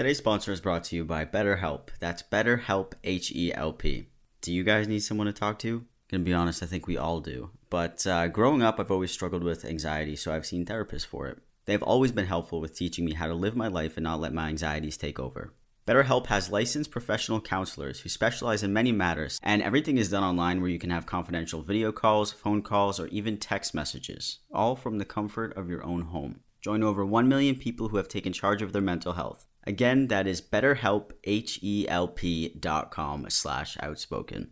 Today's sponsor is brought to you by BetterHelp. That's BetterHelp, H E L P. Do you guys need someone to talk to? Gonna be honest, I think we all do. But uh, growing up, I've always struggled with anxiety, so I've seen therapists for it. They've always been helpful with teaching me how to live my life and not let my anxieties take over. BetterHelp has licensed professional counselors who specialize in many matters, and everything is done online where you can have confidential video calls, phone calls, or even text messages, all from the comfort of your own home. Join over 1 million people who have taken charge of their mental health. Again, that is betterhelp, H-E-L-P dot com slash outspoken.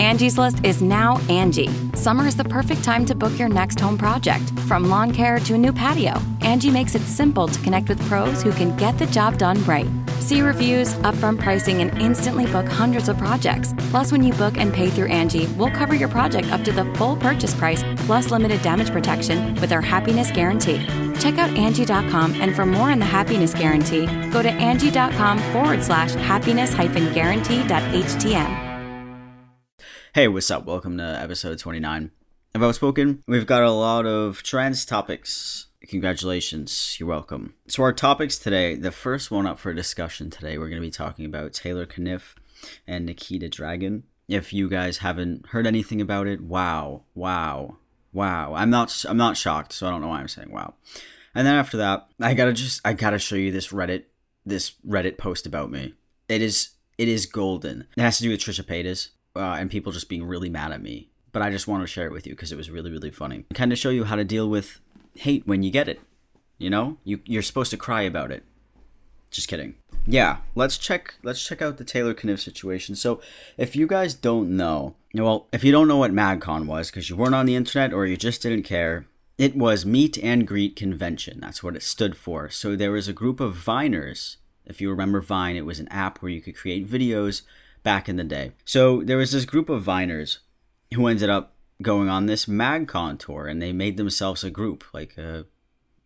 Angie's List is now Angie. Summer is the perfect time to book your next home project. From lawn care to a new patio, Angie makes it simple to connect with pros who can get the job done right. See reviews, upfront pricing, and instantly book hundreds of projects. Plus, when you book and pay through Angie, we'll cover your project up to the full purchase price plus limited damage protection with our happiness guarantee. Check out Angie.com and for more on the happiness guarantee, go to Angie.com forward slash happiness hyphen guarantee.htm. Hey, what's up? Welcome to episode 29 of Outspoken. We've got a lot of trans topics. Congratulations, you're welcome. So, our topics today the first one up for discussion today, we're going to be talking about Taylor Caniff and Nikita Dragon. If you guys haven't heard anything about it, wow, wow, wow. I'm not, I'm not shocked, so I don't know why I'm saying wow. And then after that, I gotta just, I gotta show you this Reddit, this Reddit post about me. It is, it is golden. It has to do with Trisha Paytas uh, and people just being really mad at me. But I just want to share it with you because it was really, really funny. Kind of show you how to deal with hate when you get it. You know, you you're supposed to cry about it. Just kidding. Yeah, let's check let's check out the Taylor Caniff situation. So, if you guys don't know, well, if you don't know what MagCon was because you weren't on the internet or you just didn't care, it was Meet and Greet Convention. That's what it stood for. So there was a group of Viners. If you remember Vine, it was an app where you could create videos back in the day. So there was this group of Viners who ended up going on this MagCon tour and they made themselves a group, like a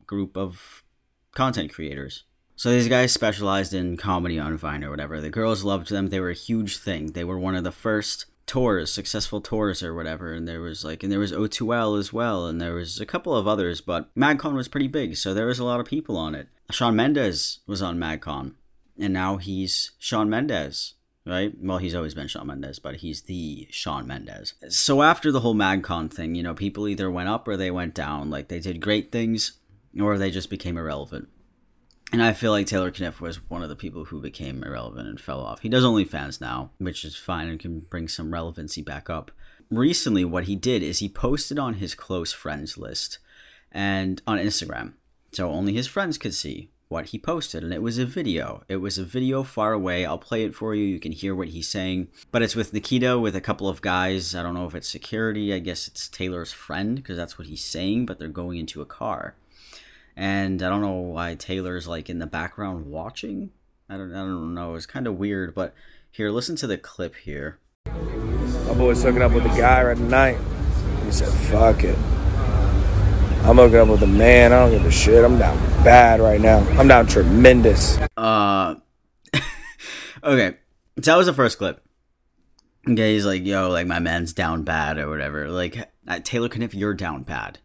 group of content creators. So these guys specialized in comedy on Vine or whatever. The girls loved them. They were a huge thing. They were one of the first tours, successful tours or whatever. And there was like, and there was O2L as well. And there was a couple of others, but MagCon was pretty big. So there was a lot of people on it. Shawn Mendes was on MagCon. And now he's Shawn Mendes right? Well, he's always been Shawn Mendes, but he's the Shawn Mendes. So after the whole MagCon thing, you know, people either went up or they went down. Like they did great things, or they just became irrelevant. And I feel like Taylor Caniff was one of the people who became irrelevant and fell off. He does OnlyFans now, which is fine and can bring some relevancy back up. Recently, what he did is he posted on his close friends list and on Instagram. So only his friends could see what he posted, and it was a video. It was a video far away. I'll play it for you. You can hear what he's saying. But it's with Nikita with a couple of guys. I don't know if it's security. I guess it's Taylor's friend because that's what he's saying, but they're going into a car. And I don't know why Taylor's like in the background watching. I don't I don't know. It's kind of weird, but here, listen to the clip here. My boy's hooking up with a guy right tonight. He said, fuck it. I'm hooking up with a man. I don't give a shit. I'm down bad right now. I'm down tremendous. Uh, okay. So that was the first clip. Okay, he's like, yo, like my man's down bad or whatever. Like, uh, Taylor Caniff, you're down bad.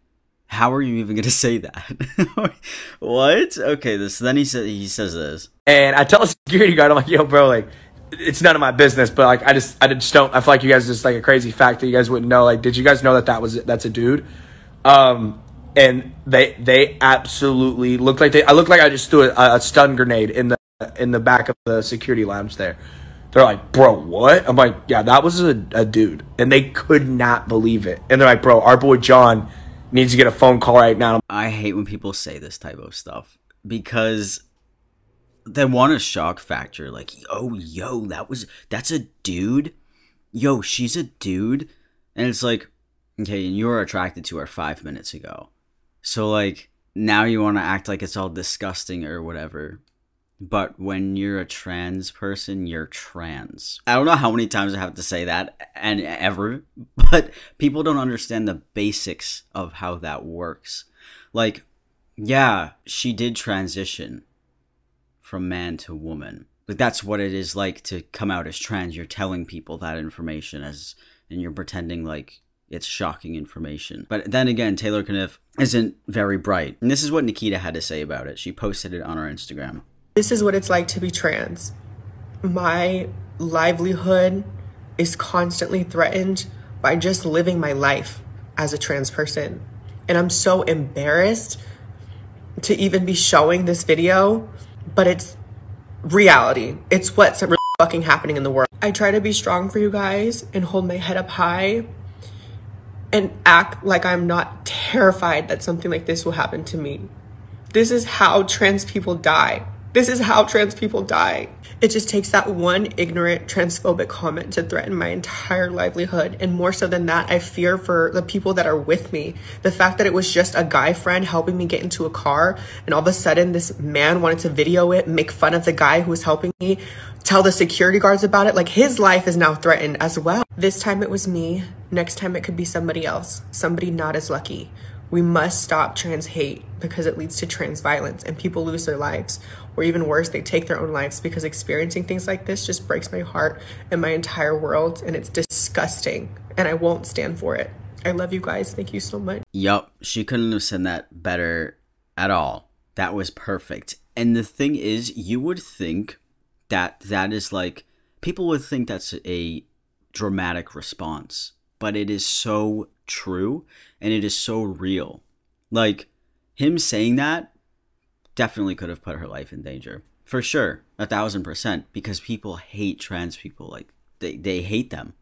How are you even gonna say that? what? Okay, this. Then he said he says this, and I tell a security guard, I'm like, yo, bro, like, it's none of my business, but like, I just, I just don't. I feel like you guys just like a crazy fact that you guys wouldn't know. Like, did you guys know that that was that's a dude? Um, and they they absolutely looked like they. I looked like I just threw a, a stun grenade in the in the back of the security lounge there. They're like, bro, what? I'm like, yeah, that was a, a dude, and they could not believe it. And they're like, bro, our boy John needs to get a phone call right now. I hate when people say this type of stuff because they want a shock factor. Like, oh, yo, that was that's a dude. Yo, she's a dude, and it's like, okay, and you were attracted to her five minutes ago. So like now you want to act like it's all disgusting or whatever. But when you're a trans person, you're trans. I don't know how many times I have to say that and ever, but people don't understand the basics of how that works. Like, yeah, she did transition from man to woman. Like that's what it is like to come out as trans. You're telling people that information as and you're pretending like it's shocking information. But then again, Taylor Caniff isn't very bright. And this is what Nikita had to say about it. She posted it on her Instagram. This is what it's like to be trans. My livelihood is constantly threatened by just living my life as a trans person. And I'm so embarrassed to even be showing this video, but it's reality. It's what's really fucking happening in the world. I try to be strong for you guys and hold my head up high and act like I'm not terrified that something like this will happen to me. This is how trans people die. This is how trans people die. It just takes that one ignorant transphobic comment to threaten my entire livelihood. And more so than that, I fear for the people that are with me. The fact that it was just a guy friend helping me get into a car, and all of a sudden this man wanted to video it, make fun of the guy who was helping me, tell the security guards about it. Like his life is now threatened as well. This time it was me. Next time it could be somebody else, somebody not as lucky. We must stop trans hate because it leads to trans violence and people lose their lives. Or even worse, they take their own lives because experiencing things like this just breaks my heart and my entire world. And it's disgusting. And I won't stand for it. I love you guys. Thank you so much. Yup, she couldn't have said that better at all. That was perfect. And the thing is, you would think that that is like, people would think that's a dramatic response, but it is so true and it is so real. Like him saying that definitely could have put her life in danger. For sure, a thousand percent, because people hate trans people. Like they, they hate them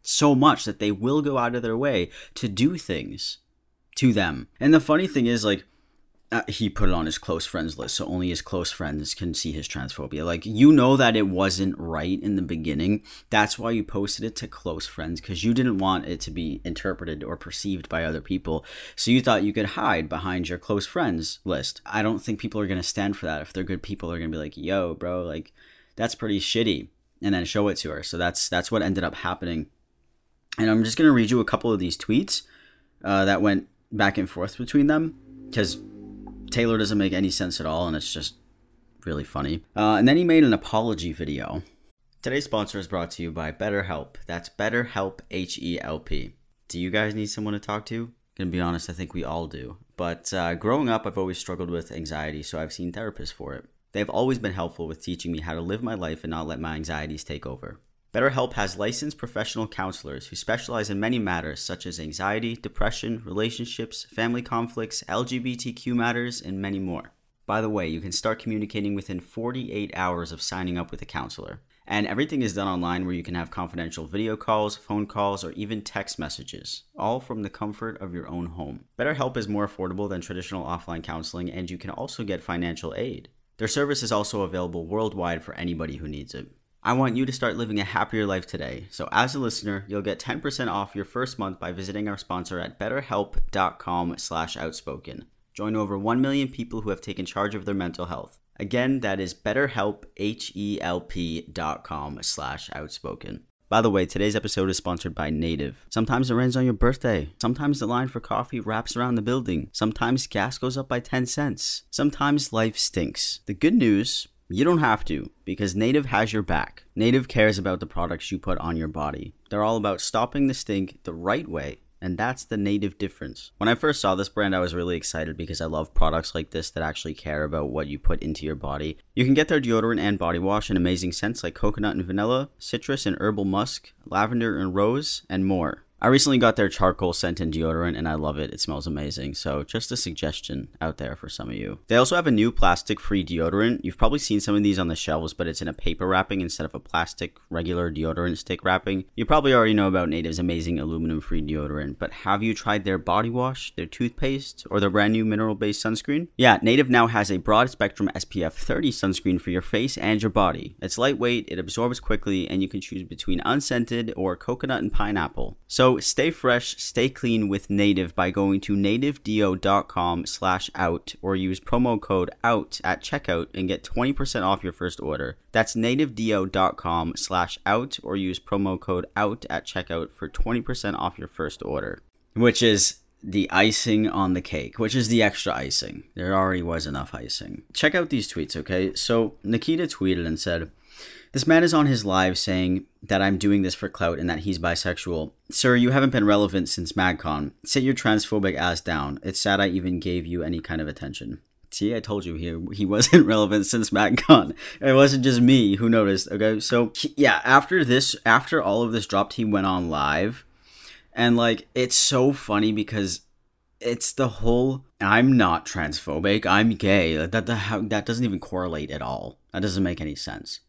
so much that they will go out of their way to do things to them. And the funny thing is, like, uh, he put it on his close friends list, so only his close friends can see his transphobia. Like, you know that it wasn't right in the beginning. That's why you posted it to close friends, because you didn't want it to be interpreted or perceived by other people. So you thought you could hide behind your close friends list. I don't think people are going to stand for that. If they're good people, they're going to be like, yo, bro, like, that's pretty shitty. And then show it to her. So that's that's what ended up happening. And I'm just going to read you a couple of these tweets uh, that went back and forth between them, because Taylor doesn't make any sense at all, and it's just really funny. Uh, and then he made an apology video. Today's sponsor is brought to you by BetterHelp. That's BetterHelp, H E L P. Do you guys need someone to talk to? I'm Gonna be honest, I think we all do. But uh, growing up, I've always struggled with anxiety, so I've seen therapists for it. They've always been helpful with teaching me how to live my life and not let my anxieties take over. BetterHelp has licensed professional counselors who specialize in many matters such as anxiety, depression, relationships, family conflicts, LGBTQ matters, and many more. By the way, you can start communicating within 48 hours of signing up with a counselor. And everything is done online where you can have confidential video calls, phone calls, or even text messages, all from the comfort of your own home. BetterHelp is more affordable than traditional offline counseling, and you can also get financial aid. Their service is also available worldwide for anybody who needs it. I want you to start living a happier life today. So as a listener, you'll get 10% off your first month by visiting our sponsor at betterhelp.com/outspoken. Join over 1 million people who have taken charge of their mental health. Again, that is betterhelp h e l p.com/outspoken. By the way, today's episode is sponsored by Native. Sometimes it rains on your birthday. Sometimes the line for coffee wraps around the building. Sometimes gas goes up by 10 cents. Sometimes life stinks. The good news you don't have to, because Native has your back. Native cares about the products you put on your body. They're all about stopping the stink the right way, and that's the Native difference. When I first saw this brand, I was really excited because I love products like this that actually care about what you put into your body. You can get their deodorant and body wash in amazing scents like coconut and vanilla, citrus and herbal musk, lavender and rose, and more. I recently got their charcoal scented deodorant and I love it. It smells amazing. So, just a suggestion out there for some of you. They also have a new plastic free deodorant. You've probably seen some of these on the shelves, but it's in a paper wrapping instead of a plastic regular deodorant stick wrapping. You probably already know about Native's amazing aluminum free deodorant, but have you tried their body wash, their toothpaste, or their brand new mineral based sunscreen? Yeah, Native now has a broad spectrum SPF 30 sunscreen for your face and your body. It's lightweight, it absorbs quickly, and you can choose between unscented or coconut and pineapple. So, stay fresh, stay clean with Native by going to nativedeo.com slash out or use promo code OUT at checkout and get 20% off your first order. That's nativedeo.com slash out or use promo code OUT at checkout for 20% off your first order. Which is the icing on the cake, which is the extra icing. There already was enough icing. Check out these tweets, okay? So Nikita tweeted and said, this man is on his live saying that I'm doing this for clout and that he's bisexual. Sir, you haven't been relevant since MagCon. Sit your transphobic ass down. It's sad I even gave you any kind of attention. See, I told you he he wasn't relevant since MagCon. It wasn't just me who noticed. Okay, so yeah, after this, after all of this dropped, he went on live, and like it's so funny because it's the whole I'm not transphobic, I'm gay. That that that doesn't even correlate at all. That doesn't make any sense.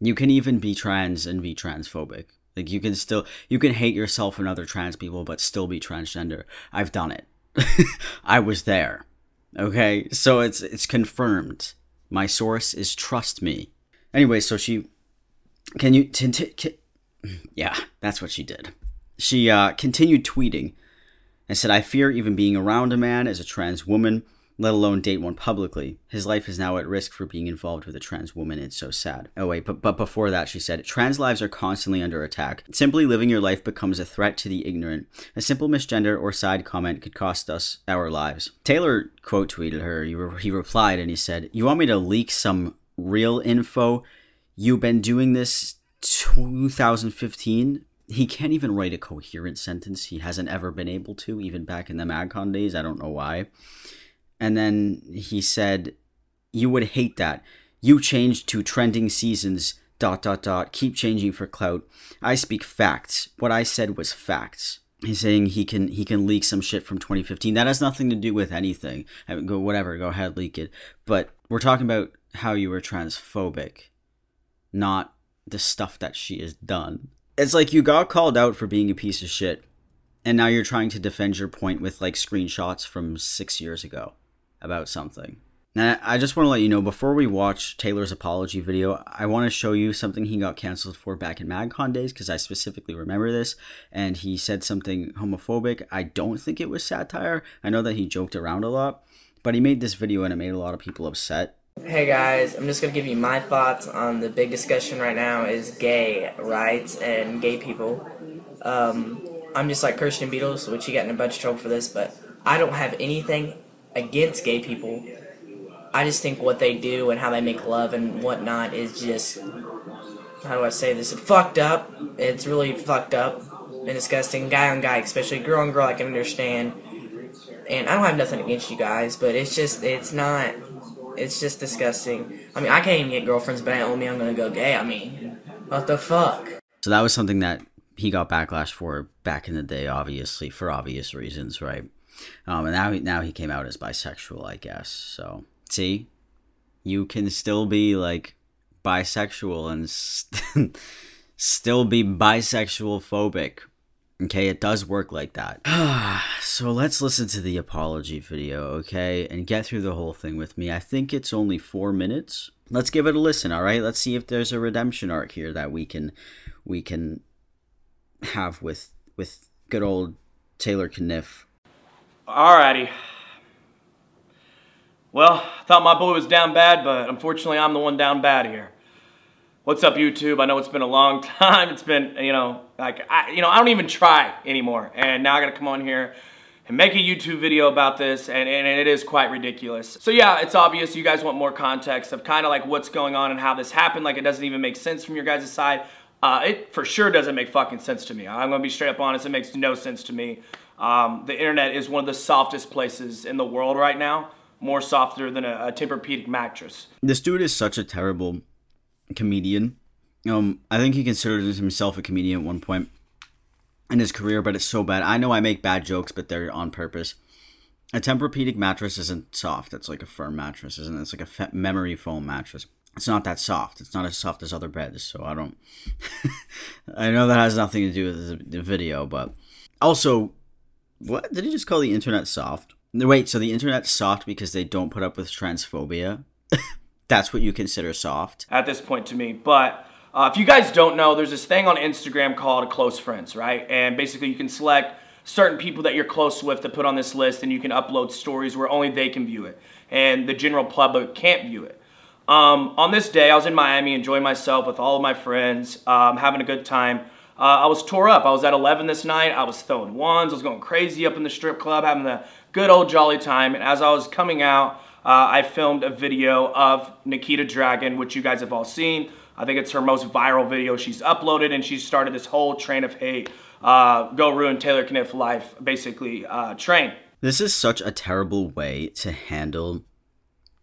You can even be trans and be transphobic. Like you can still you can hate yourself and other trans people but still be transgender. I've done it. I was there. Okay? So it's it's confirmed. My source is trust me. Anyway, so she can you t- t- t- yeah, that's what she did. She uh, continued tweeting and said, I fear even being around a man as a trans woman let alone date one publicly. His life is now at risk for being involved with a trans woman. It's so sad. Oh, wait, but, but before that, she said, trans lives are constantly under attack. Simply living your life becomes a threat to the ignorant. A simple misgender or side comment could cost us our lives. Taylor quote tweeted her. He, re- he replied and he said, You want me to leak some real info? You've been doing this 2015? he can't even write a coherent sentence. He hasn't ever been able to, even back in the MagCon days. I don't know why. And then he said, You would hate that. You changed to trending seasons, dot, dot, dot. Keep changing for clout. I speak facts. What I said was facts. He's saying he can he can leak some shit from 2015. That has nothing to do with anything. Go whatever, go ahead, leak it. But we're talking about how you were transphobic, not the stuff that she has done. It's like you got called out for being a piece of shit, and now you're trying to defend your point with like screenshots from six years ago about something. Now, I just want to let you know before we watch Taylor's apology video, I want to show you something he got canceled for back in MagCon days because I specifically remember this. And he said something homophobic. I don't think it was satire. I know that he joked around a lot, but he made this video and it made a lot of people upset. Hey guys, I'm just gonna give you my thoughts on the big discussion right now is gay rights and gay people. Um, I'm just like Christian Beadles, which he got in a bunch of trouble for this, but I don't have anything against gay people. I just think what they do and how they make love and whatnot is just how do I say this? fucked up. It's really fucked up and disgusting. Guy on guy, especially girl on girl, I can understand. And I don't have nothing against you guys, but it's just it's not. It's just disgusting. I mean, I can't even get girlfriends, but I only I'm gonna go gay. I mean, what the fuck? So that was something that he got backlash for back in the day, obviously for obvious reasons, right? Um, and now now he came out as bisexual, I guess. So see, you can still be like bisexual and st- still be bisexual phobic. Okay, it does work like that. so let's listen to the apology video, okay, and get through the whole thing with me. I think it's only four minutes. Let's give it a listen, all right? Let's see if there's a redemption arc here that we can we can have with with good old Taylor Caniff Alrighty. Well, I thought my boy was down bad, but unfortunately I'm the one down bad here. What's up, YouTube? I know it's been a long time. It's been, you know, like, I, you know, I don't even try anymore. And now I gotta come on here and make a YouTube video about this, and, and it is quite ridiculous. So yeah, it's obvious you guys want more context of kind of like what's going on and how this happened. Like, it doesn't even make sense from your guys' side. Uh, it for sure doesn't make fucking sense to me. I'm gonna be straight up honest, it makes no sense to me. Um, the internet is one of the softest places in the world right now, more softer than a, a Tempur-Pedic mattress. This dude is such a terrible comedian. Um, I think he considered himself a comedian at one point in his career, but it's so bad. I know I make bad jokes, but they're on purpose. A Tempur-Pedic mattress isn't soft. It's like a firm mattress, isn't it? It's like a memory foam mattress. It's not that soft. It's not as soft as other beds, so I don't. I know that has nothing to do with the video, but also what did he just call the internet soft? Wait, so the internet's soft because they don't put up with transphobia? That's what you consider soft? At this point to me. But uh, if you guys don't know, there's this thing on Instagram called close friends, right? And basically you can select certain people that you're close with to put on this list and you can upload stories where only they can view it and the general public can't view it. Um, on this day, I was in Miami enjoying myself with all of my friends, um, having a good time. Uh, I was tore up. I was at 11 this night. I was throwing ones. I was going crazy up in the strip club, having a good old jolly time. And as I was coming out, uh, I filmed a video of Nikita Dragon, which you guys have all seen. I think it's her most viral video she's uploaded, and she started this whole train of hate, uh, go ruin Taylor Caniff life, basically, uh, train. This is such a terrible way to handle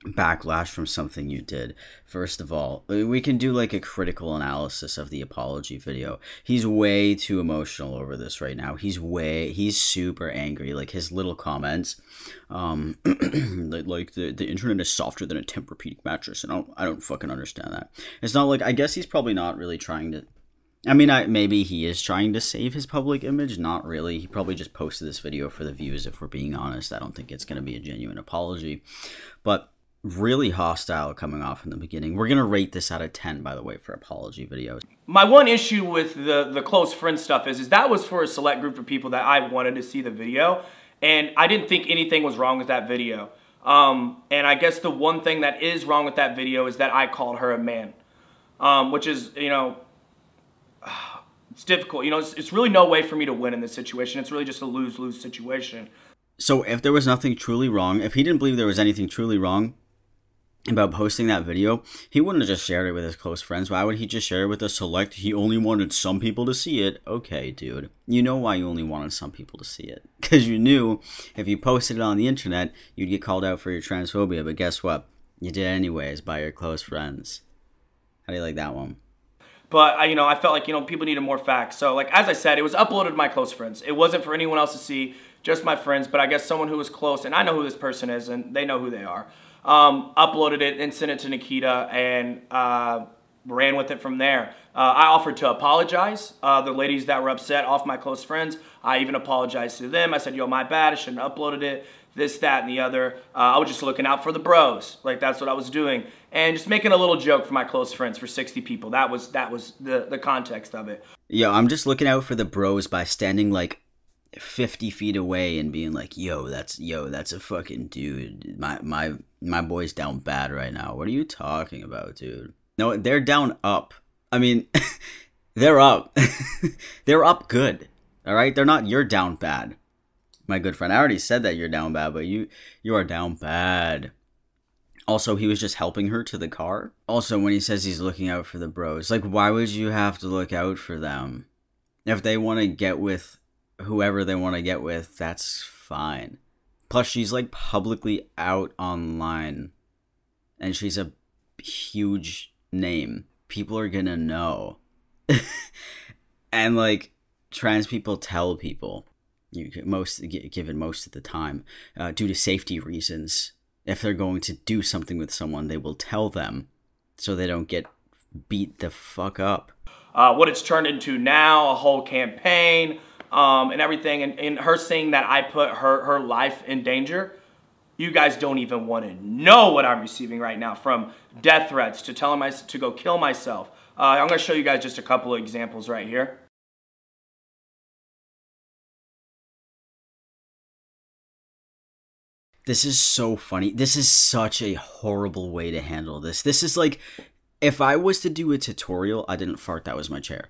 backlash from something you did. First of all, we can do like a critical analysis of the apology video. He's way too emotional over this right now. He's way he's super angry. Like his little comments, um, like the the internet is softer than a Tempur-Pedic mattress, and I don't I don't fucking understand that. It's not like I guess he's probably not really trying to. I mean, I, maybe he is trying to save his public image. Not really. He probably just posted this video for the views. If we're being honest, I don't think it's going to be a genuine apology. But really hostile coming off in the beginning. We're gonna rate this out of ten, by the way, for apology videos. My one issue with the the close friend stuff is is that was for a select group of people that I wanted to see the video, and I didn't think anything was wrong with that video. Um, and I guess the one thing that is wrong with that video is that I called her a man, um, which is you know. It's difficult. You know, it's, it's really no way for me to win in this situation. It's really just a lose lose situation. So, if there was nothing truly wrong, if he didn't believe there was anything truly wrong, about posting that video, he wouldn't have just shared it with his close friends. Why would he just share it with a select? He only wanted some people to see it. Okay, dude. You know why you only wanted some people to see it. Because you knew if you posted it on the internet, you'd get called out for your transphobia. But guess what? You did anyways by your close friends. How do you like that one? But I, you know, I felt like you know people needed more facts. So like as I said, it was uploaded to my close friends. It wasn't for anyone else to see, just my friends. But I guess someone who was close, and I know who this person is, and they know who they are um, uploaded it and sent it to Nikita and uh, ran with it from there. Uh, I offered to apologize. Uh, the ladies that were upset off my close friends, I even apologized to them. I said, yo, my bad. I shouldn't have uploaded it. This, that, and the other. Uh, I was just looking out for the bros. Like that's what I was doing, and just making a little joke for my close friends for 60 people. That was that was the the context of it. Yo, I'm just looking out for the bros by standing like 50 feet away and being like, "Yo, that's yo, that's a fucking dude. My my my boy's down bad right now. What are you talking about, dude?" No, they're down up. I mean, they're up. they're up good. All right? They're not you're down bad. My good friend. I already said that you're down bad, but you you are down bad. Also, he was just helping her to the car. Also, when he says he's looking out for the bros, like why would you have to look out for them? If they want to get with whoever they want to get with, that's fine. Plus, she's like publicly out online, and she's a huge name. People are gonna know. and like, trans people tell people, you most given most of the time, uh, due to safety reasons, if they're going to do something with someone, they will tell them so they don't get beat the fuck up. Uh, what it's turned into now, a whole campaign um, and everything, and, and her saying that I put her, her life in danger, you guys don't even want to know what I'm receiving right now from death threats to telling my to go kill myself. Uh, I'm going to show you guys just a couple of examples right here. This is so funny. This is such a horrible way to handle this. This is like if I was to do a tutorial, I didn't fart, that was my chair.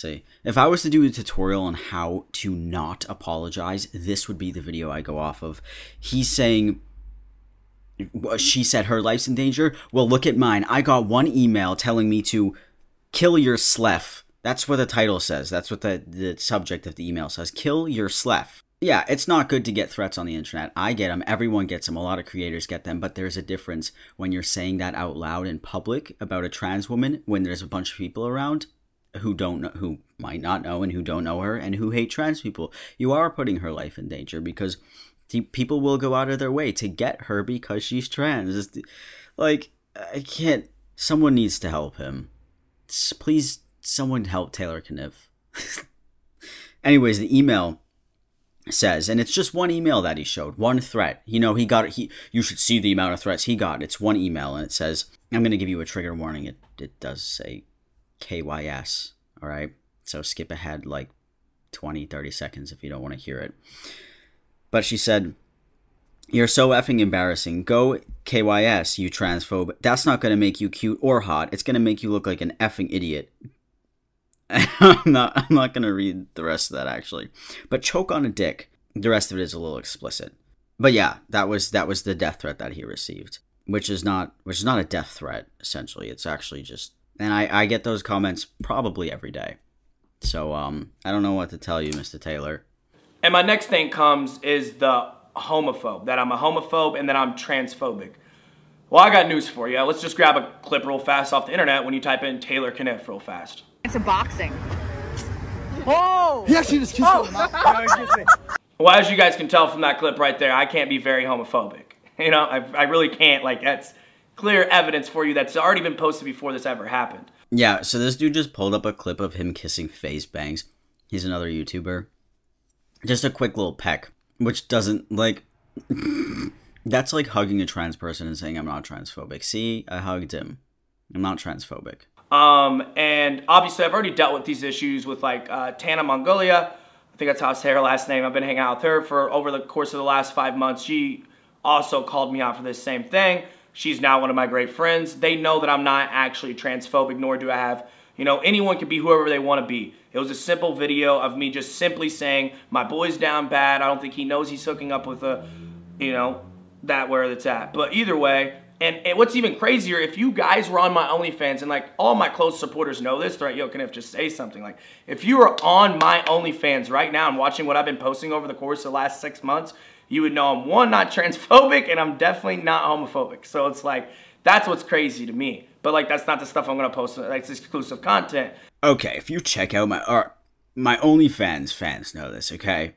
See, if I was to do a tutorial on how to not apologize, this would be the video I go off of. He's saying, she said her life's in danger. Well, look at mine. I got one email telling me to kill your slef. That's what the title says. That's what the, the subject of the email says. Kill your slef. Yeah, it's not good to get threats on the internet. I get them. Everyone gets them. A lot of creators get them. But there's a difference when you're saying that out loud in public about a trans woman when there's a bunch of people around who don't know, who might not know and who don't know her and who hate trans people. You are putting her life in danger because people will go out of their way to get her because she's trans. like I can't. Someone needs to help him. Please, someone help Taylor Caniff. Anyways, the email says, and it's just one email that he showed, one threat. You know, he got it. He, you should see the amount of threats he got. It's one email, and it says, "I'm going to give you a trigger warning." It it does say KYS. All right. So skip ahead like 20, 30 seconds if you don't want to hear it. But she said, You're so effing embarrassing. Go KYS, you transphobe. That's not going to make you cute or hot. It's going to make you look like an effing idiot. I'm not I'm not going to read the rest of that actually. But choke on a dick. The rest of it is a little explicit. But yeah, that was that was the death threat that he received, which is not which is not a death threat essentially. It's actually just and I, I get those comments probably every day. So um, I don't know what to tell you, Mr. Taylor. And my next thing comes is the a homophobe, that I'm a homophobe and that I'm transphobic. Well, I got news for you. Let's just grab a clip real fast off the internet when you type in Taylor Caniff real fast. It's a boxing. Oh! He actually just kissed oh. him. well, as you guys can tell from that clip right there, I can't be very homophobic. You know, I, I really can't. Like, that's clear evidence for you that's already been posted before this ever happened. Yeah, so this dude just pulled up a clip of him kissing FaZe Banks. He's another YouTuber. Just a quick little peck, which doesn't, like... that's like hugging a trans person and saying, I'm not transphobic. See, I hugged him. I'm not transphobic. Um, and obviously, I've already dealt with these issues with like uh, Tana Mongolia. I think that's how I say her last name. I've been hanging out with her for over the course of the last five months. She also called me out for this same thing. She's now one of my great friends. They know that I'm not actually transphobic, nor do I have, you know, anyone can be whoever they want to be. It was a simple video of me just simply saying, my boy's down bad. I don't think he knows he's hooking up with a, you know, that where it's at. But either way, and, and, what's even crazier, if you guys were on my OnlyFans, and like all my close supporters know this, like, yo, can I just say something? Like, if you were on my OnlyFans right now and watching what I've been posting over the course of the last six months, you would know I'm one, not transphobic, and I'm definitely not homophobic. So it's like, that's what's crazy to me. But like, that's not the stuff I'm gonna post. That's exclusive content. Okay, if you check out my, or my OnlyFans fans know this, okay?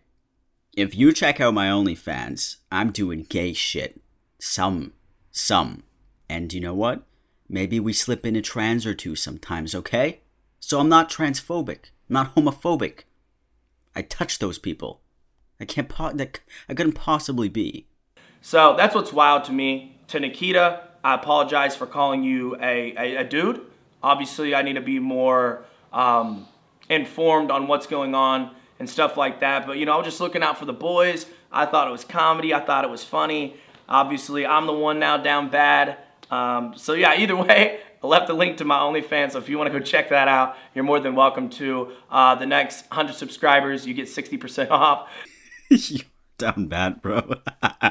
If you check out my OnlyFans, I'm doing gay shit. Some some. And you know what? Maybe we slip in a trans or two sometimes, okay? So I'm not transphobic, not homophobic. I touch those people. I can't po- that I couldn't possibly be. So that's what's wild to me. To Nikita, I apologize for calling you a, a, a dude. Obviously, I need to be more um, informed on what's going on and stuff like that. But you know, I was just looking out for the boys. I thought it was comedy. I thought it was funny. Obviously, I'm the one now down bad. Um, so yeah, either way, I left a link to my OnlyFans, so if you want to go check that out, you're more than welcome to. Uh, the next 100 subscribers, you get 60% off. down bad, bro.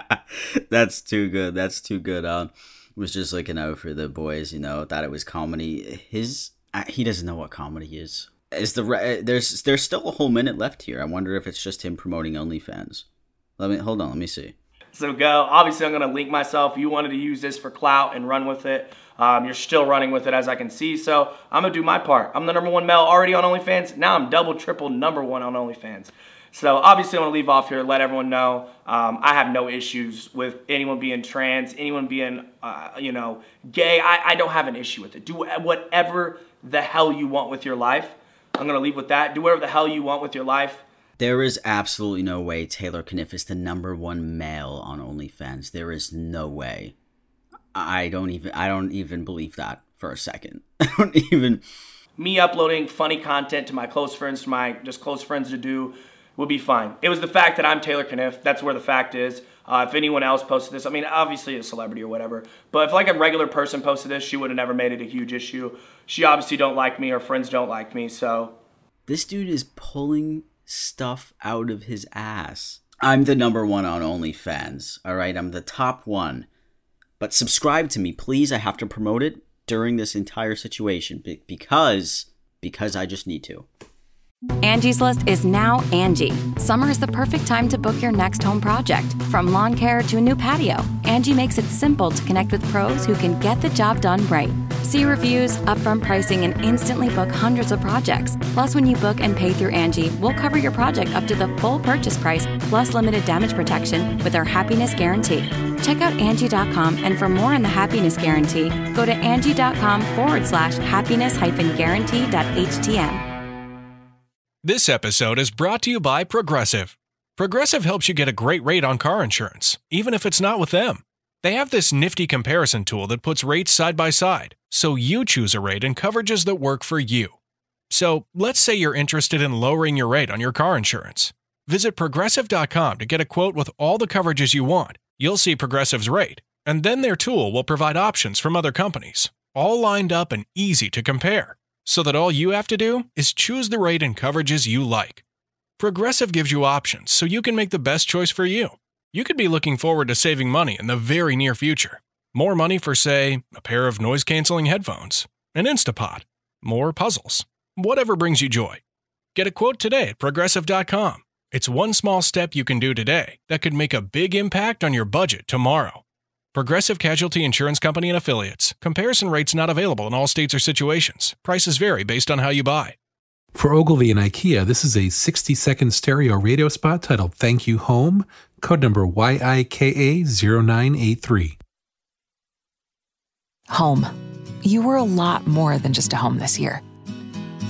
That's too good. That's too good. Um, was just looking out for the boys, you know, thought it was comedy. His, he doesn't know what comedy is. Is the there's there's still a whole minute left here. I wonder if it's just him promoting OnlyFans. Let me hold on. Let me see. So go. Obviously, I'm going to link myself. You wanted to use this for clout and run with it. Um, you're still running with it as I can see. So I'm going to do my part. I'm the number one male already on OnlyFans. Now I'm double, triple number one on OnlyFans. So obviously I want to leave off here, let everyone know um, I have no issues with anyone being trans, anyone being, uh, you know, gay. I, I don't have an issue with it. Do whatever the hell you want with your life. I'm going to leave with that. Do whatever the hell you want with your life. There is absolutely no way Taylor Caniff is the number one male on OnlyFans. There is no way. I don't even I don't even believe that for a second. I don't even me uploading funny content to my close friends, to my just close friends to do would be fine. It was the fact that I'm Taylor Caniff. That's where the fact is. Uh, if anyone else posted this, I mean, obviously a celebrity or whatever, but if like a regular person posted this, she would have never made it a huge issue. She obviously don't like me, Her friends don't like me, so. This dude is pulling stuff out of his ass. I'm the number one on OnlyFans. All right, I'm the top one. But subscribe to me, please. I have to promote it during this entire situation because because I just need to. Angie's List is now Angie. Summer is the perfect time to book your next home project. From lawn care to a new patio, Angie makes it simple to connect with pros who can get the job done right. See reviews, upfront pricing, and instantly book hundreds of projects. Plus, when you book and pay through Angie, we'll cover your project up to the full purchase price plus limited damage protection with our happiness guarantee. Check out Angie.com and for more on the happiness guarantee, go to Angie.com forward slash happiness hyphen guarantee.htm. This episode is brought to you by Progressive. Progressive helps you get a great rate on car insurance, even if it's not with them. They have this nifty comparison tool that puts rates side by side, so you choose a rate and coverages that work for you. So, let's say you're interested in lowering your rate on your car insurance. Visit progressive.com to get a quote with all the coverages you want. You'll see Progressive's rate, and then their tool will provide options from other companies, all lined up and easy to compare so that all you have to do is choose the rate and coverages you like. Progressive gives you options so you can make the best choice for you. You could be looking forward to saving money in the very near future. More money for, say, a pair of noise canceling headphones, an Instapot, more puzzles, whatever brings you joy. Get a quote today at progressive.com. It's one small step you can do today that could make a big impact on your budget tomorrow. Progressive Casualty Insurance Company and Affiliates. Comparison rates not available in all states or situations. Prices vary based on how you buy. For Ogilvy and IKEA, this is a 60 second stereo radio spot titled Thank You Home, code number YIKA0983. Home. You were a lot more than just a home this year.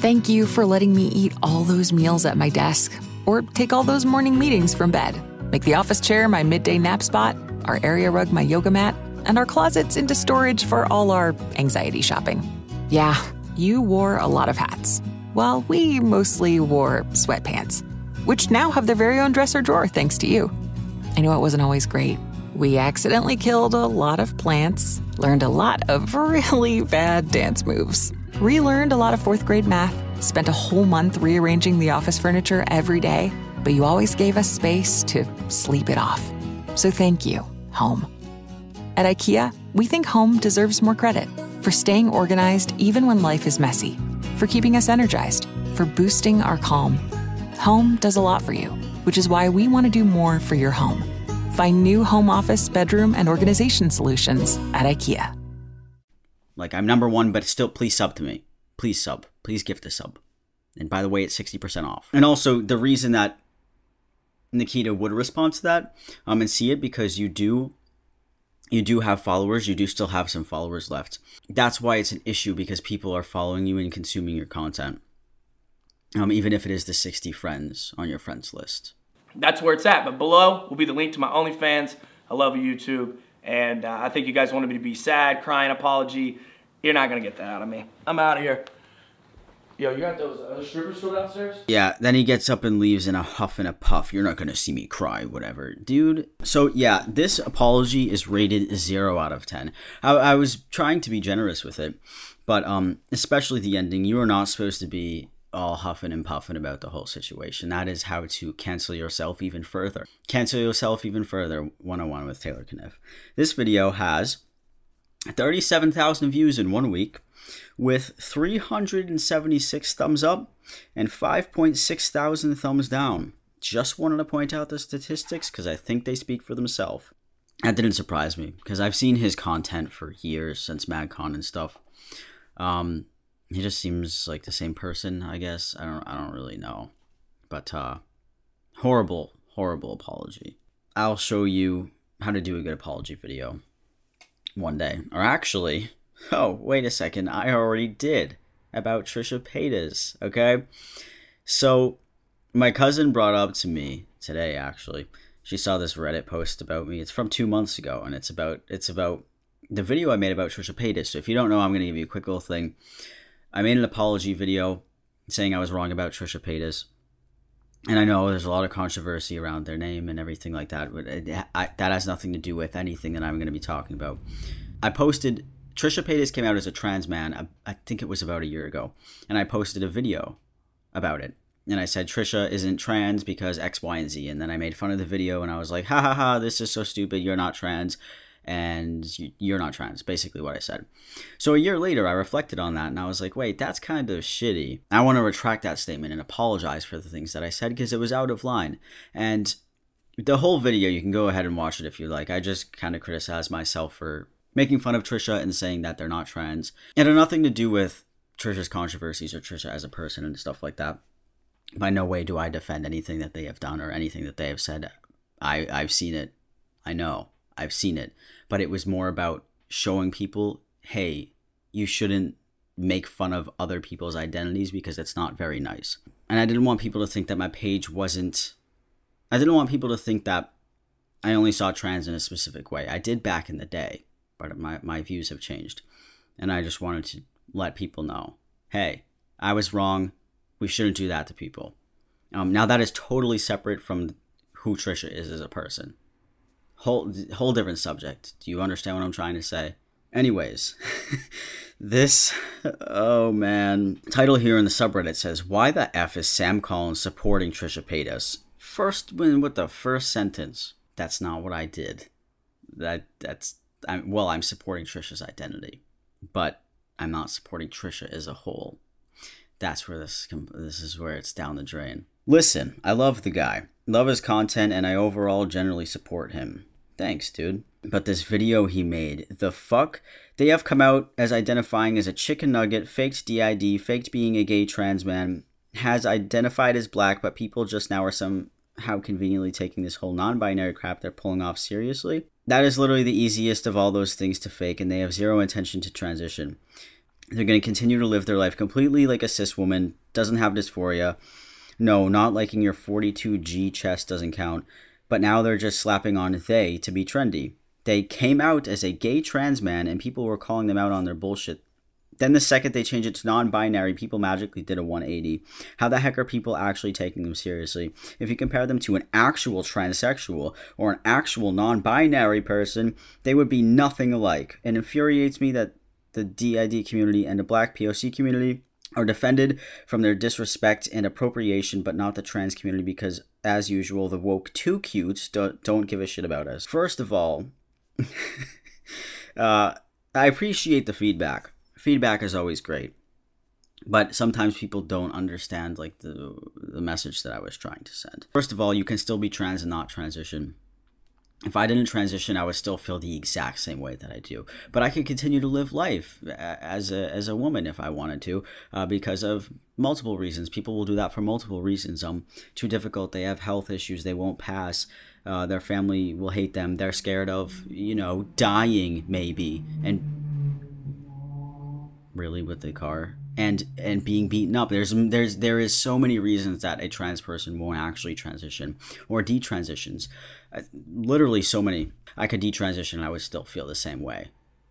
Thank you for letting me eat all those meals at my desk or take all those morning meetings from bed. Make the office chair my midday nap spot, our area rug my yoga mat, and our closets into storage for all our anxiety shopping. Yeah, you wore a lot of hats, while we mostly wore sweatpants, which now have their very own dresser drawer thanks to you. I know it wasn't always great. We accidentally killed a lot of plants, learned a lot of really bad dance moves, relearned a lot of fourth grade math, spent a whole month rearranging the office furniture every day, but you always gave us space to sleep it off. So thank you, home. At IKEA, we think home deserves more credit for staying organized even when life is messy, for keeping us energized, for boosting our calm. Home does a lot for you, which is why we want to do more for your home. Find new home office, bedroom, and organization solutions at IKEA. Like I'm number one, but still, please sub to me. Please sub. Please gift a sub. And by the way, it's sixty percent off. And also, the reason that Nikita would respond to that um, and see it because you do you do have followers you do still have some followers left that's why it's an issue because people are following you and consuming your content um, even if it is the 60 friends on your friends list That's where it's at. But below will be the link to my OnlyFans. I love you, YouTube. And uh, I think you guys wanted me to be sad, crying, apology. You're not going to get that out of me. I'm out of here. Yo, you got those uh, strippers still downstairs? Yeah, then he gets up and leaves in a huff and a puff. You're not gonna see me cry, whatever. Dude, so yeah, this apology is rated 0 out of 10. I, I was trying to be generous with it, but um, especially the ending. You are not supposed to be all huffing and puffing about the whole situation. That is how to cancel yourself even further. Cancel yourself even further 101 with Taylor Caniff. This video has 37,000 views in one week with 376 thumbs up and 5.6 thousand thumbs down. Just wanted to point out the statistics because I think they speak for themselves. That didn't surprise me because I've seen his content for years since MagCon and stuff. Um, he just seems like the same person, I guess. I don't I don't really know. But uh horrible, horrible apology. I'll show you how to do a good apology video one day. Or actually, oh, wait a second, I already did about Trisha Paytas, okay? So my cousin brought up to me today actually. She saw this Reddit post about me. It's from 2 months ago and it's about it's about the video I made about Trisha Paytas. So if you don't know, I'm going to give you a quick little thing. I made an apology video saying I was wrong about Trisha Paytas. And I know there's a lot of controversy around their name and everything like that, but it, I, that has nothing to do with anything that I'm going to be talking about. I posted Trisha Paytas came out as a trans man. I, I think it was about a year ago, and I posted a video about it. And I said Trisha isn't trans because X, Y, and Z. And then I made fun of the video, and I was like, ha ha ha, this is so stupid. You're not trans and you're not trans basically what i said so a year later i reflected on that and i was like wait that's kind of shitty i want to retract that statement and apologize for the things that i said because it was out of line and the whole video you can go ahead and watch it if you like i just kind of criticized myself for making fun of trisha and saying that they're not trans. It had nothing to do with trisha's controversies or trisha as a person and stuff like that. By no way do i defend anything that they have done or anything that they have said. I i've seen it. I know. I've seen it, but it was more about showing people, hey, you shouldn't make fun of other people's identities because it's not very nice. And I didn't want people to think that my page wasn't I didn't want people to think that I only saw trans in a specific way. I did back in the day, but my, my views have changed. And I just wanted to let people know, hey, I was wrong. We shouldn't do that to people. Um, now that is totally separate from who Trisha is as a person whole whole different subject. Do you understand what I'm trying to say? Anyways, this oh man. Title here in the subreddit says why the f is Sam Collins supporting Trisha Paytas? First win with the first sentence. That's not what I did. That that's I'm well, I'm supporting Trisha's identity, but I'm not supporting Trisha as a whole. That's where this this is where it's down the drain. Listen, I love the guy. Love his content, and I overall generally support him. Thanks, dude. But this video he made, the fuck? They have come out as identifying as a chicken nugget, faked DID, faked being a gay trans man, has identified as black, but people just now are somehow conveniently taking this whole non binary crap they're pulling off seriously. That is literally the easiest of all those things to fake, and they have zero intention to transition. They're going to continue to live their life completely like a cis woman, doesn't have dysphoria. No, not liking your 42G chest doesn't count, but now they're just slapping on they to be trendy. They came out as a gay trans man and people were calling them out on their bullshit. Then the second they change it to non-binary, people magically did a 180. How the heck are people actually taking them seriously? If you compare them to an actual transsexual or an actual non-binary person, they would be nothing alike. It infuriates me that the DID community and the black POC community are defended from their disrespect and appropriation, but not the trans community because, as usual, the woke tucute don't give a shit about us. First of all, uh, I appreciate the feedback. Feedback is always great, but sometimes people don't understand like the the message that I was trying to send. First of all, you can still be trans and not transition. If I didn't transition, I would still feel the exact same way that I do. But I could continue to live life as a as a woman if I wanted to, uh, because of multiple reasons. People will do that for multiple reasons. Um, too difficult. They have health issues. They won't pass. Uh, their family will hate them. They're scared of, you know, dying maybe, and really with the car and and being beaten up. There's there's there is so many reasons that a trans person won't actually transition or detransitions. Uh, literally so many. I could detransition and I would still feel the same way.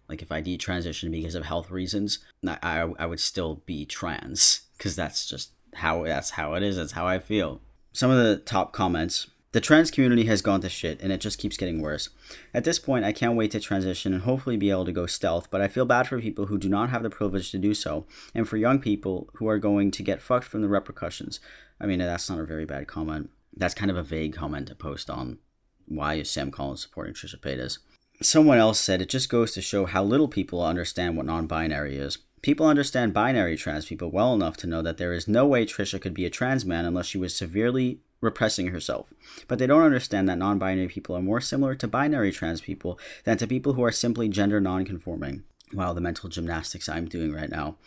Like if I detransition because of health reasons, I I, I would still be trans because that's just how that's how it is. That's how I feel. Some of the top comments the trans community has gone to shit and it just keeps getting worse. At this point, I can't wait to transition and hopefully be able to go stealth, but I feel bad for people who do not have the privilege to do so, and for young people who are going to get fucked from the repercussions. I mean, that's not a very bad comment. That's kind of a vague comment to post on why is Sam Collins supporting Trisha Paytas. Someone else said it just goes to show how little people understand what non binary is. People understand binary trans people well enough to know that there is no way Trisha could be a trans man unless she was severely repressing herself. But they don't understand that non binary people are more similar to binary trans people than to people who are simply gender non conforming. Wow, the mental gymnastics I'm doing right now.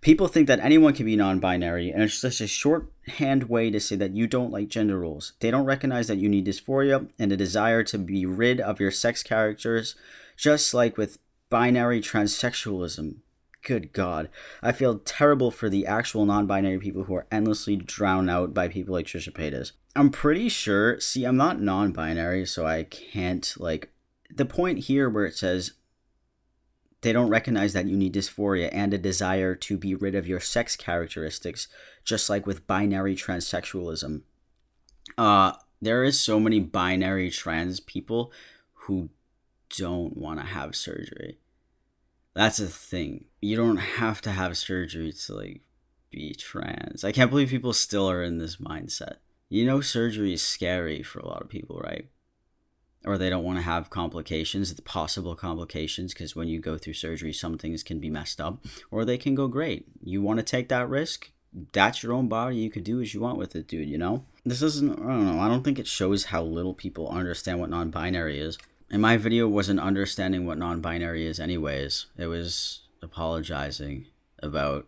People think that anyone can be non binary, and it's just a shorthand way to say that you don't like gender roles. They don't recognize that you need dysphoria and a desire to be rid of your sex characters, just like with binary transsexualism good God. I feel terrible for the actual non binary people who are endlessly drowned out by people like Trisha Paytas. I'm pretty sure, see, I'm not non binary, so I can't, like, the point here where it says they don't recognize that you need dysphoria and a desire to be rid of your sex characteristics, just like with binary transsexualism. Uh, there is so many binary trans people who don't want to have surgery that's a thing. You don't have to have surgery to like be trans. I can't believe people still are in this mindset. You know, surgery is scary for a lot of people, right? Or they don't want to have complications, the possible complications, because when you go through surgery, some things can be messed up, or they can go great. You want to take that risk? That's your own body. You can do as you want with it, dude, you know? This isn't, I don't know, I don't think it shows how little people understand what non binary is. And my video wasn't understanding what non-binary is anyways. It was apologizing about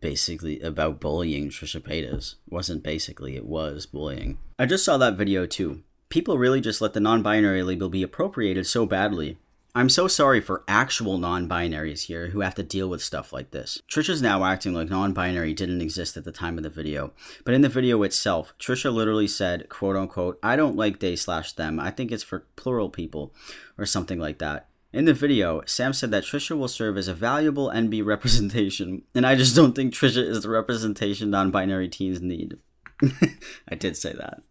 basically about bullying Trisha Paytas. It wasn't basically, it was bullying. I just saw that video too. People really just let the non-binary label be appropriated so badly. I'm so sorry for actual non binaries here who have to deal with stuff like this. Trisha's now acting like non binary didn't exist at the time of the video. But in the video itself, Trisha literally said, quote unquote, I don't like they slash them. I think it's for plural people, or something like that. In the video, Sam said that Trisha will serve as a valuable NB representation, and I just don't think Trisha is the representation non binary teens need. I did say that.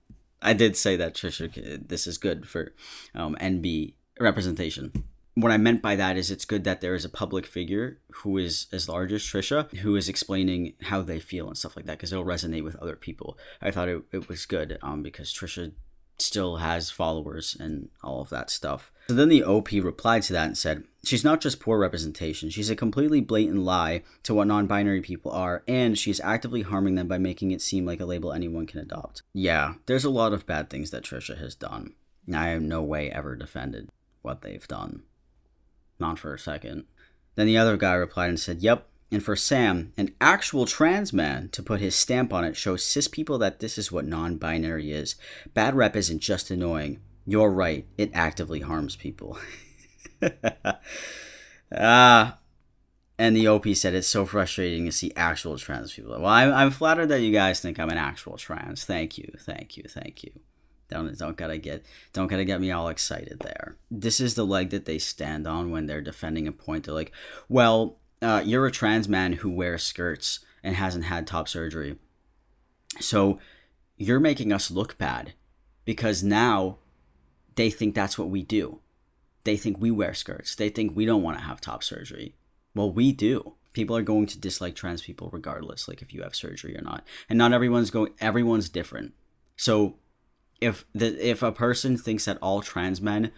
I did say that Trisha, this is good for um, NB representation what I meant by that is it's good that there is a public figure who is as large as Trisha who is explaining how they feel and stuff like that because it'll resonate with other people. I thought it, it was good um, because Trisha still has followers and all of that stuff. So then the OP replied to that and said, She's not just poor representation, she's a completely blatant lie to what non binary people are, and she's actively harming them by making it seem like a label anyone can adopt. Yeah, there's a lot of bad things that Trisha has done. I have no way ever defended what they've done. Not for a second. Then the other guy replied and said, Yep, and for Sam, an actual trans man to put his stamp on it shows cis people that this is what non binary is. Bad rep isn't just annoying. You're right, it actively harms people. ah. And the OP said it's so frustrating to see actual trans people. Well, I'm, I'm flattered that you guys think I'm an actual trans. Thank you, thank you, thank you. Don't don't gotta get don't gotta get me all excited there. This is the leg that they stand on when they're defending a point. They're like, well, uh, you're a trans man who wears skirts and hasn't had top surgery, so you're making us look bad because now they think that's what we do. They think we wear skirts. They think we don't want to have top surgery. Well, we do. People are going to dislike trans people regardless, like if you have surgery or not. And not everyone's going. Everyone's different. So if the if a person thinks that all trans men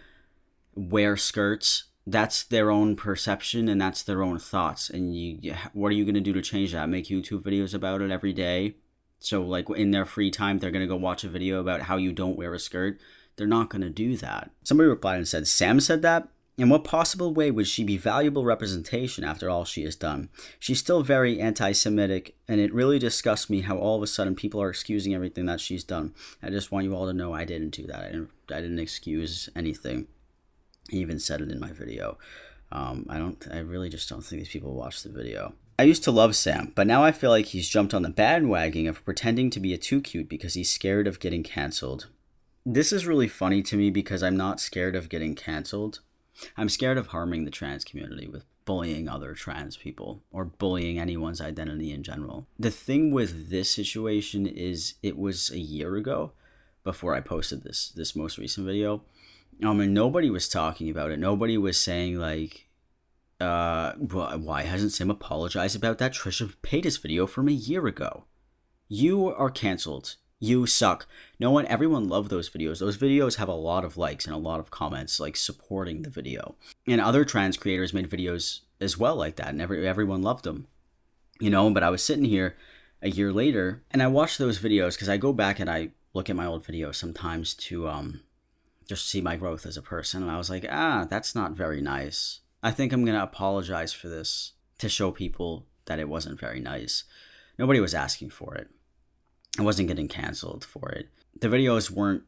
wear skirts that's their own perception and that's their own thoughts. And you what are you going to do to change that? Make youtube videos about it every day? So like in their free time they're going to go watch a video about how you don't wear a skirt. They're not going to do that. Somebody replied and said sam said that in what possible way would she be valuable representation after all she has done? She's still very anti Semitic, and it really disgusts me how all of a sudden people are excusing everything that she's done. I just want you all to know I didn't do that. I didn't, I didn't excuse anything. I even said it in my video. Um, I don't. I really just don't think these people watch the video. I used to love Sam, but now I feel like he's jumped on the bandwagon of pretending to be a tucute because he's scared of getting canceled. This is really funny to me because I'm not scared of getting canceled. I'm scared of harming the trans community with bullying other trans people or bullying anyone's identity in general. The thing with this situation is it was a year ago before I posted this this most recent video. Um and nobody was talking about it. Nobody was saying like uh why hasn't Sam apologized about that Trisha Paytas video from a year ago? You are canceled you suck. No one, everyone loved those videos. Those videos have a lot of likes and a lot of comments, like supporting the video. And other trans creators made videos as well like that, and every, everyone loved them. You know, but I was sitting here a year later, and I watched those videos because I go back and I look at my old videos sometimes to um just see my growth as a person. And I was like, ah, that's not very nice. I think I'm gonna apologize for this to show people that it wasn't very nice. Nobody was asking for it. I wasn't getting canceled for it. The videos weren't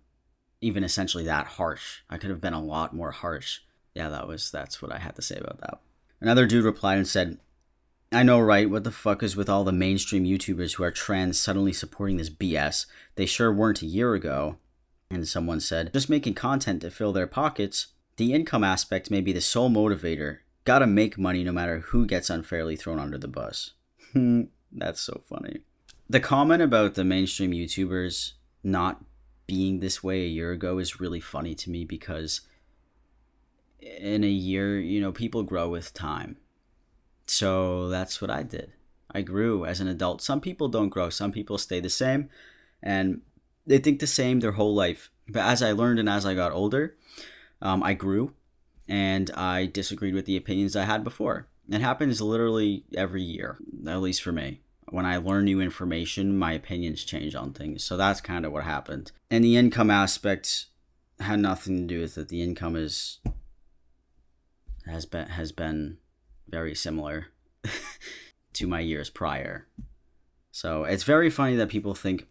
even essentially that harsh. I could have been a lot more harsh. Yeah, that was that's what I had to say about that. Another dude replied and said, I know, right? What the fuck is with all the mainstream YouTubers who are trans suddenly supporting this BS? They sure weren't a year ago. And someone said, just making content to fill their pockets. The income aspect may be the sole motivator. Gotta make money no matter who gets unfairly thrown under the bus. That's so funny the comment about the mainstream YouTubers not being this way a year ago is really funny to me because in a year, you know, people grow with time. So that's what I did. I grew as an adult. Some people don't grow, some people stay the same and they think the same their whole life. But as I learned and as I got older, um, I grew and I disagreed with the opinions I had before. It happens literally every year, at least for me when I learn new information, my opinions change on things. So that's kind of what happened. And the income aspect had nothing to do with it. The income is has been has been very similar to my years prior. So it's very funny that people think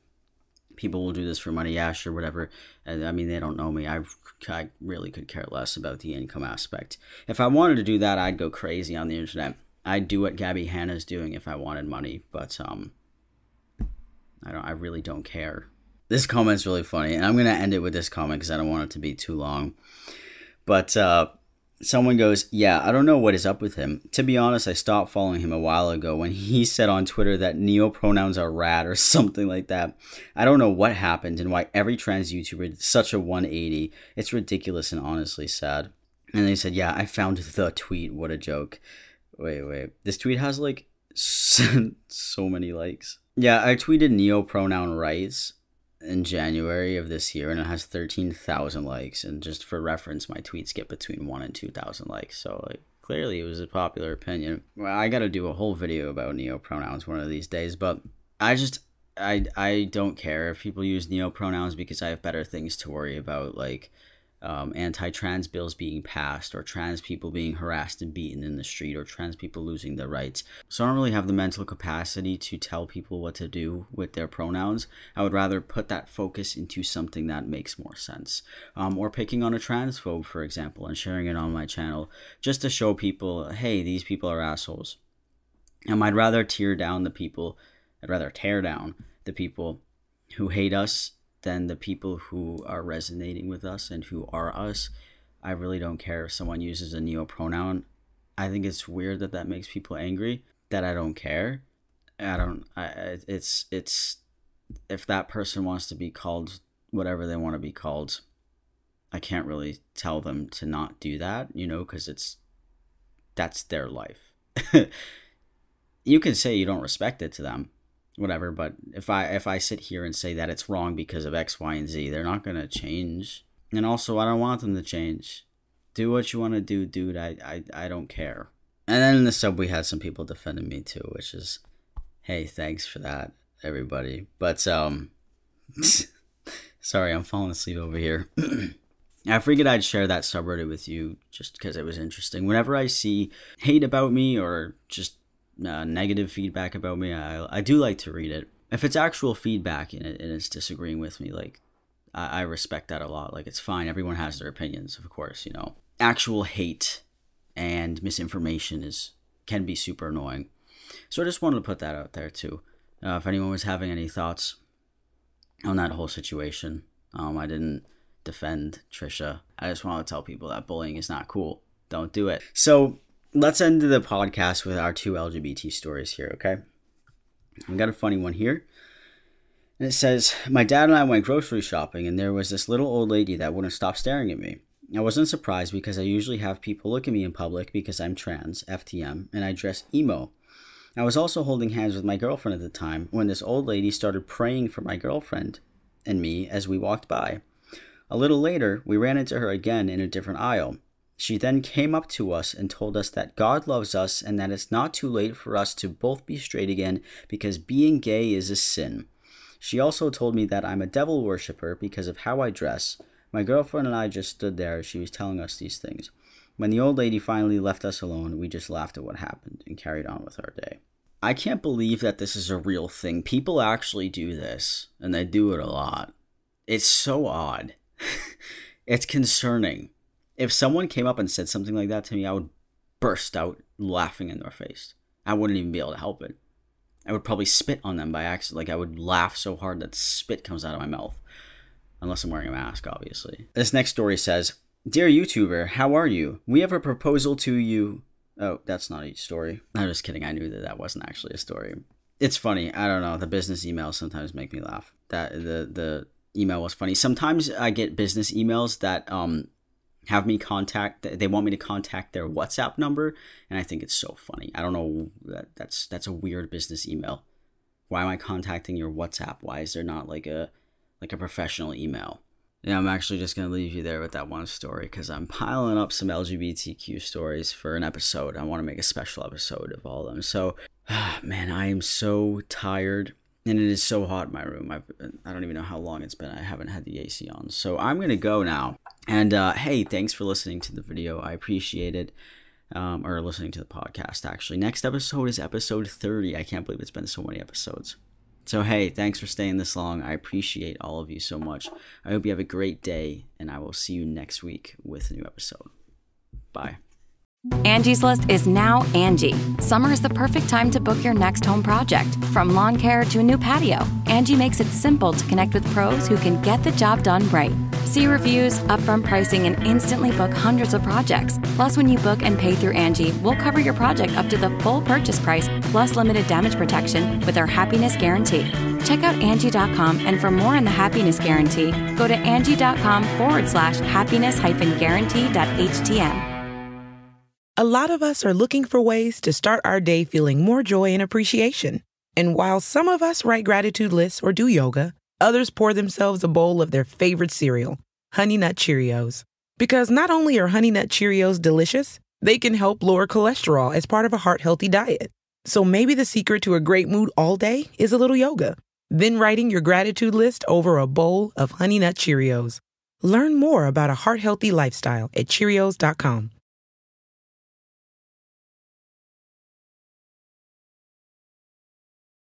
people will do this for money. Yeah, sure, whatever. I mean, they don't know me. I, I really could care less about the income aspect. If I wanted to do that, I'd go crazy on the internet. I'd do what Gabby Hanna's doing if I wanted money, but um, I don't. I really don't care. This comment's really funny, and I'm gonna end it with this comment because I don't want it to be too long. But uh, someone goes, "Yeah, I don't know what is up with him. To be honest, I stopped following him a while ago when he said on Twitter that neo pronouns are rad or something like that. I don't know what happened and why every trans YouTuber did such a 180. It's ridiculous and honestly sad." And they said, "Yeah, I found the tweet. What a joke." Wait, wait. This tweet has like so many likes. Yeah, I tweeted neo pronoun rights. in January of this year and it has 13,000 likes. And just for reference, my tweets get between 1 and 2,000 likes. So, like, clearly it was a popular opinion. Well, I got to do a whole video about neo pronouns one of these days, but I just. I, I don't care if people use neo pronouns because I have better things to worry about, like um, anti-trans bills being passed or trans people being harassed and beaten in the street or trans people losing their rights. So i don't really have the mental capacity to tell people what to do with their pronouns. I would rather put that focus into something that makes more sense. Um, or picking on a transphobe for example and sharing it on my channel just to show people hey these people are assholes. Um, i'd rather tear down the people i'd rather tear down the people who hate us than the people who are resonating with us and who are us. I really don't care if someone uses a neo pronoun. I think it's weird that that makes people angry. That I don't care. I don't. I. It's it's if that person wants to be called whatever they want to be called. I can't really tell them to not do that, you know, because it's that's their life. you can say you don't respect it to them, whatever but if i if i sit here and say that it's wrong because of x y and z they're not going to change. And also i don't want them to change. Do what you want to do dude. I, I i don't care. And then in the sub we had some people defending me too which is hey thanks for that everybody. But um sorry i'm falling asleep over here. I figured I'd share that subreddit with you just because it was interesting. Whenever I see hate about me or just uh, negative feedback about me, I, I do like to read it. If it's actual feedback and, it, and it's disagreeing with me, like I, I respect that a lot. Like it's fine. Everyone has their opinions, of course. You know, actual hate and misinformation is can be super annoying. So I just wanted to put that out there too. Uh, if anyone was having any thoughts on that whole situation, um, I didn't defend Trisha. I just want to tell people that bullying is not cool. Don't do it. So let's end the podcast with our two LGBT stories here, okay? I've got a funny one here. And it says, My dad and I went grocery shopping, and there was this little old lady that wouldn't stop staring at me. I wasn't surprised because I usually have people look at me in public because I'm trans, FTM, and I dress emo. I was also holding hands with my girlfriend at the time when this old lady started praying for my girlfriend and me as we walked by. A little later, we ran into her again in a different aisle. She then came up to us and told us that God loves us and that it's not too late for us to both be straight again because being gay is a sin. She also told me that I'm a devil worshiper because of how I dress. My girlfriend and I just stood there as she was telling us these things. When the old lady finally left us alone, we just laughed at what happened and carried on with our day. I can't believe that this is a real thing. People actually do this, and they do it a lot. It's so odd. it's concerning if someone came up and said something like that to me, I would burst out laughing in their face. I wouldn't even be able to help it. I would probably spit on them by accident. Like I would laugh so hard that spit comes out of my mouth. Unless I'm wearing a mask, obviously. This next story says Dear YouTuber, how are you? We have a proposal to you. Oh, that's not a story. I'm just kidding. I knew that that wasn't actually a story. It's funny. I don't know. The business emails sometimes make me laugh. That the the email was funny. Sometimes I get business emails that um have me contact they want me to contact their whatsapp number and i think it's so funny i don't know that that's that's a weird business email why am i contacting your whatsapp why is there not like a like a professional email yeah i'm actually just going to leave you there with that one story because i'm piling up some lgbtq stories for an episode i want to make a special episode of all of them so man i am so tired and it is so hot in my room. I've, I don't even know how long it's been. I haven't had the AC on. So I'm going to go now. And uh, hey, thanks for listening to the video. I appreciate it. Um, or listening to the podcast, actually. Next episode is episode 30. I can't believe it's been so many episodes. So, hey, thanks for staying this long. I appreciate all of you so much. I hope you have a great day, and I will see you next week with a new episode. Bye. Angie's List is now Angie. Summer is the perfect time to book your next home project. From lawn care to a new patio, Angie makes it simple to connect with pros who can get the job done right. See reviews, upfront pricing, and instantly book hundreds of projects. Plus, when you book and pay through Angie, we'll cover your project up to the full purchase price plus limited damage protection with our happiness guarantee. Check out Angie.com and for more on the happiness guarantee, go to Angie.com forward slash happiness hyphen guarantee.htm. A lot of us are looking for ways to start our day feeling more joy and appreciation. And while some of us write gratitude lists or do yoga, Others pour themselves a bowl of their favorite cereal, Honey Nut Cheerios. Because not only are Honey Nut Cheerios delicious, they can help lower cholesterol as part of a heart healthy diet. So maybe the secret to a great mood all day is a little yoga, then writing your gratitude list over a bowl of Honey Nut Cheerios. Learn more about a heart healthy lifestyle at Cheerios.com.